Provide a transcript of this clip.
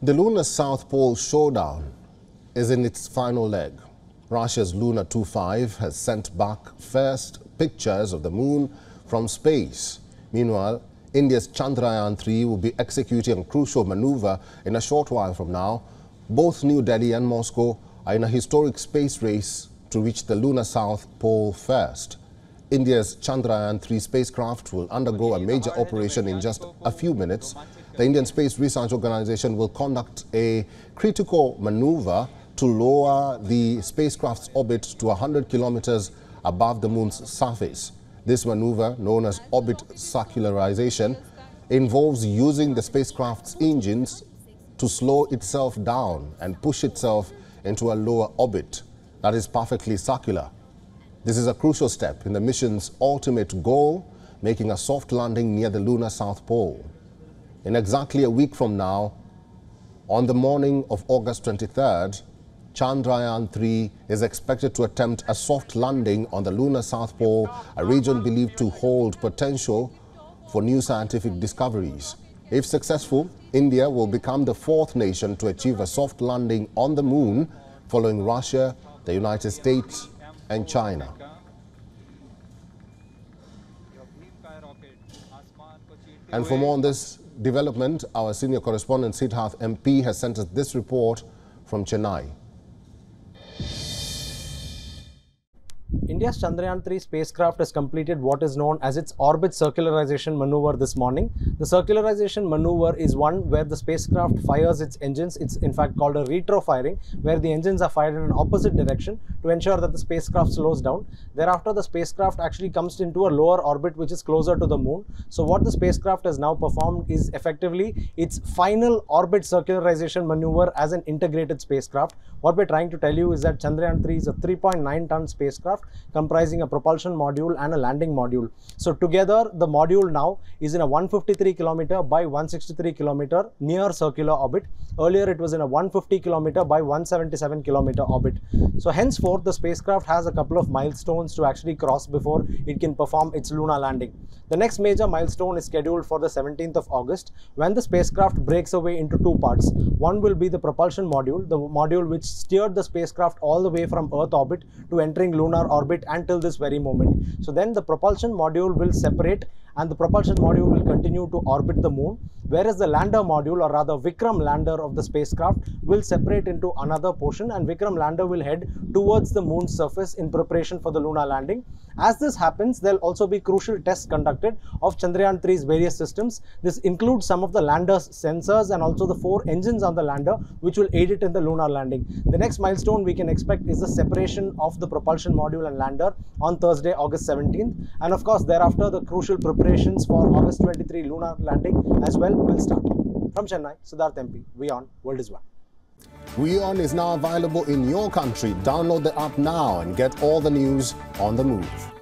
The lunar South Pole showdown is in its final leg. Russia's Luna 25 has sent back first pictures of the moon from space. Meanwhile, India's Chandrayaan 3 will be executing a crucial maneuver in a short while from now. Both New Delhi and Moscow are in a historic space race to reach the lunar South Pole first. India's Chandrayaan 3 spacecraft will undergo a major operation in just a few minutes. The Indian Space Research Organization will conduct a critical maneuver to lower the spacecraft's orbit to 100 kilometers above the moon's surface. This maneuver, known as orbit circularization, involves using the spacecraft's engines to slow itself down and push itself into a lower orbit that is perfectly circular. This is a crucial step in the mission's ultimate goal, making a soft landing near the lunar South Pole. In exactly a week from now, on the morning of August 23rd, Chandrayaan 3 is expected to attempt a soft landing on the lunar South Pole, a region believed to hold potential for new scientific discoveries. If successful, India will become the fourth nation to achieve a soft landing on the moon, following Russia, the United States and China. And for more on this development, our senior correspondent Siddharth MP has sent us this report from Chennai. India's Chandrayaan 3 spacecraft has completed what is known as its orbit circularization maneuver this morning. The circularization maneuver is one where the spacecraft fires its engines. It's in fact called a retro firing, where the engines are fired in an opposite direction to ensure that the spacecraft slows down. Thereafter, the spacecraft actually comes into a lower orbit which is closer to the moon. So what the spacecraft has now performed is effectively its final orbit circularization maneuver as an integrated spacecraft. What we're trying to tell you is that Chandrayaan 3 is a 3.9 ton spacecraft comprising a propulsion module and a landing module. So together the module now is in a 153 kilometer by 163 kilometer near circular orbit. Earlier it was in a 150 kilometer by 177 kilometer orbit. So henceforth the spacecraft has a couple of milestones to actually cross before it can perform its lunar landing. The next major milestone is scheduled for the 17th of August when the spacecraft breaks away into two parts. One will be the propulsion module, the module which steered the spacecraft all the way from Earth orbit to entering lunar orbit until this very moment. So then the propulsion module will separate and the propulsion module will continue to orbit the moon whereas the lander module or rather Vikram lander of the spacecraft will separate into another portion and Vikram lander will head towards the moon's surface in preparation for the lunar landing. As this happens, there will also be crucial tests conducted of Chandrayaan 3's various systems. This includes some of the lander's sensors and also the four engines on the lander which will aid it in the lunar landing. The next milestone we can expect is the separation of the propulsion module and lander on Thursday, August 17th. And of course, thereafter the crucial preparations for August 23 lunar landing as well will start. From Chennai, Siddharth MP, WION, World is One. WION is now available in your country. Download the app now and get all the news on the move.